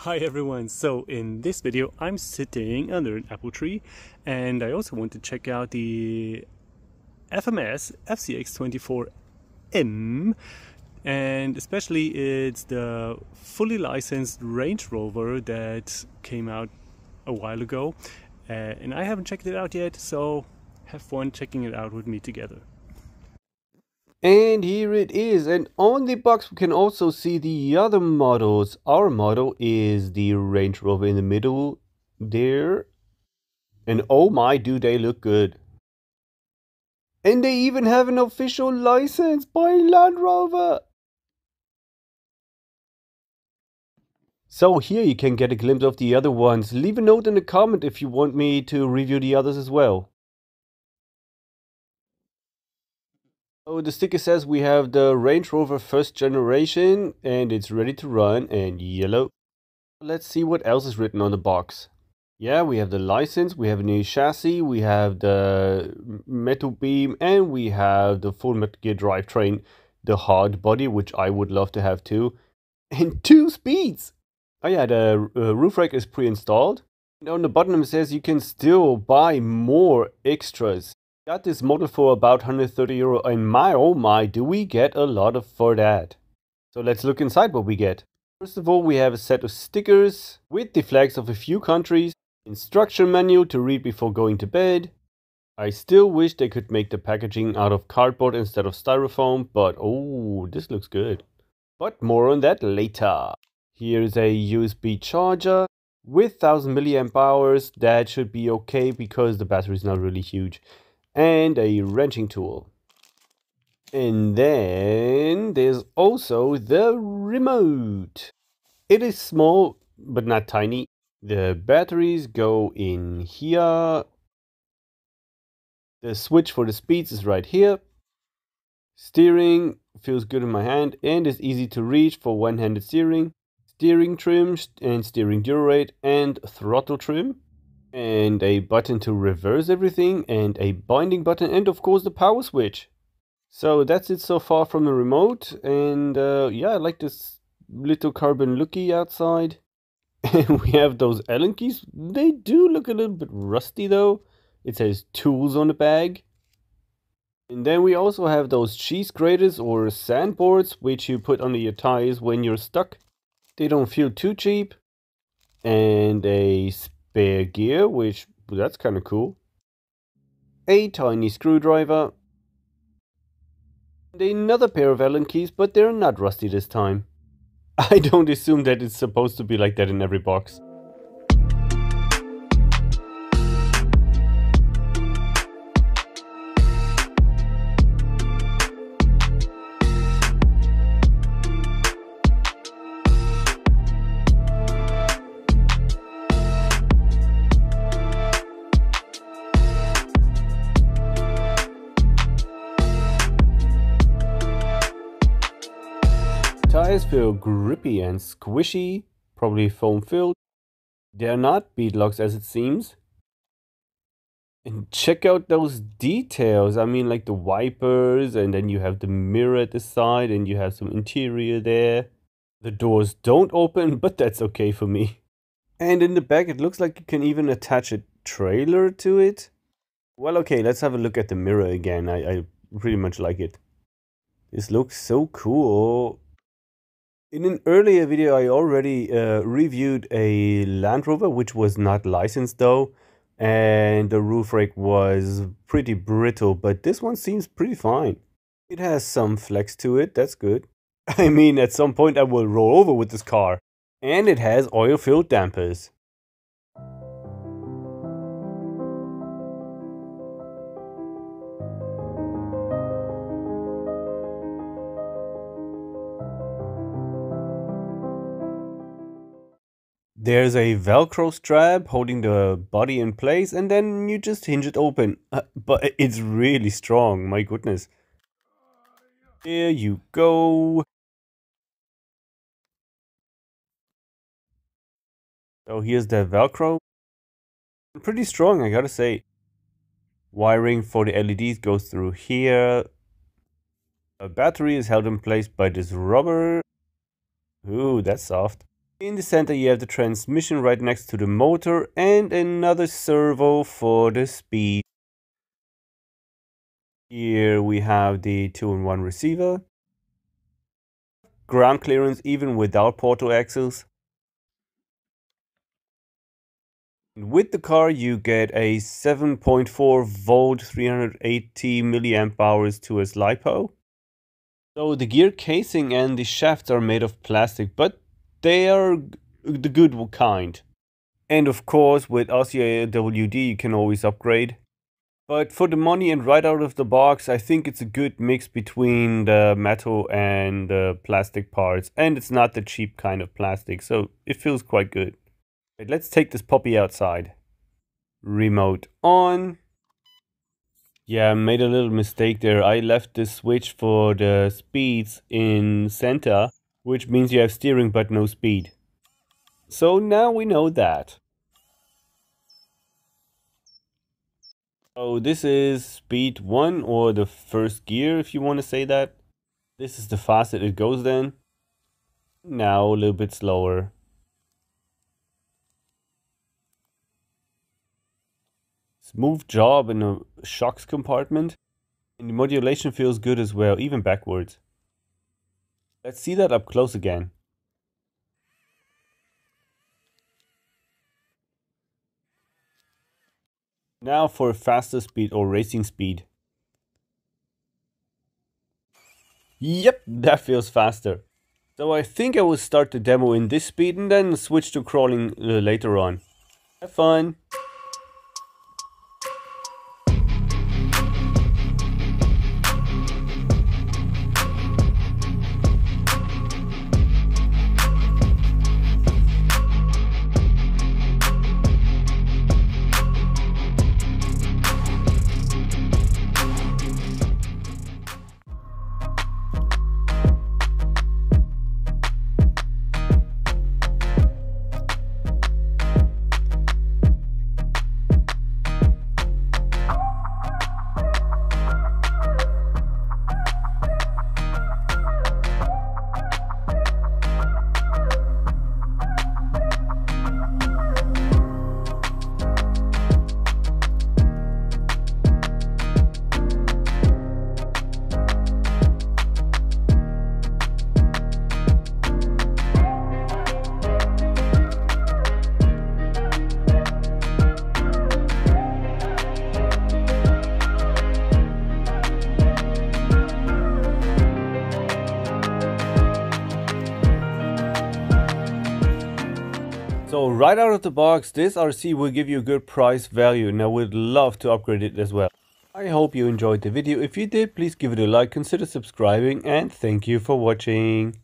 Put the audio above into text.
Hi everyone, so in this video I'm sitting under an apple tree and I also want to check out the FMS FCX24M and especially it's the fully licensed Range Rover that came out a while ago uh, and I haven't checked it out yet so have fun checking it out with me together. And here it is. And on the box, we can also see the other models. Our model is the Range Rover in the middle there. And oh my, do they look good. And they even have an official license by Land Rover. So here you can get a glimpse of the other ones. Leave a note in the comment if you want me to review the others as well. Oh, the sticker says we have the Range Rover first generation and it's ready to run and yellow. Let's see what else is written on the box. Yeah, we have the license, we have a new chassis, we have the metal beam and we have the full Metal Gear drivetrain, the hard body, which I would love to have too, and two speeds. Oh yeah, the uh, roof rack is pre-installed. On the bottom it says you can still buy more extras. Got this model for about 130 euro and my oh my do we get a lot of for that. So let's look inside what we get. First of all we have a set of stickers with the flags of a few countries, instruction manual to read before going to bed. I still wish they could make the packaging out of cardboard instead of styrofoam, but oh, this looks good. But more on that later. Here's a USB charger with 1000 milliamp hours. That should be okay because the battery is not really huge and a wrenching tool. And then there's also the remote. It is small, but not tiny. The batteries go in here. The switch for the speeds is right here. Steering feels good in my hand and is easy to reach for one-handed steering. Steering trim and steering dual rate and throttle trim and a button to reverse everything and a binding button and of course the power switch. So that's it so far from the remote and uh, yeah I like this little carbon looky outside. And we have those Allen keys. They do look a little bit rusty though. It says tools on the bag. And then we also have those cheese graters or sandboards which you put under your tires when you're stuck. They don't feel too cheap. And a spare gear, which that's kind of cool. A tiny screwdriver. And another pair of Allen keys, but they're not rusty this time. I don't assume that it's supposed to be like that in every box. Tires feel grippy and squishy, probably foam filled. They're not beadlocks as it seems. And check out those details. I mean, like the wipers, and then you have the mirror at the side, and you have some interior there. The doors don't open, but that's okay for me. And in the back, it looks like you can even attach a trailer to it. Well, okay, let's have a look at the mirror again. I, I pretty much like it. This looks so cool. In an earlier video, I already uh, reviewed a Land Rover, which was not licensed though, and the roof rake was pretty brittle, but this one seems pretty fine. It has some flex to it, that's good. I mean, at some point I will roll over with this car. And it has oil-filled dampers. There's a velcro strap holding the body in place and then you just hinge it open. Uh, but it's really strong, my goodness. There you go. So here's the velcro. Pretty strong, I gotta say. Wiring for the LEDs goes through here. A battery is held in place by this rubber. Ooh, that's soft. In the center you have the transmission right next to the motor and another servo for the speed. Here we have the 2-in-1 receiver. Ground clearance even without portal axles. With the car you get a 7.4 volt 380 milliamp hours to a LiPo. So the gear casing and the shafts are made of plastic, but they are the good kind. And of course, with RCAWD, you can always upgrade. But for the money and right out of the box, I think it's a good mix between the metal and the plastic parts. And it's not the cheap kind of plastic, so it feels quite good. Let's take this puppy outside. Remote on. Yeah, I made a little mistake there. I left the switch for the speeds in center which means you have steering but no speed. So now we know that. So this is speed 1 or the first gear if you want to say that. This is the fastest it goes then. Now a little bit slower. Smooth job in the shocks compartment. And the modulation feels good as well, even backwards. Let's see that up close again. Now for faster speed or racing speed. Yep, that feels faster. So I think I will start the demo in this speed and then switch to crawling uh, later on. Have fun! So right out of the box, this RC will give you a good price value and I would love to upgrade it as well. I hope you enjoyed the video. If you did, please give it a like, consider subscribing and thank you for watching.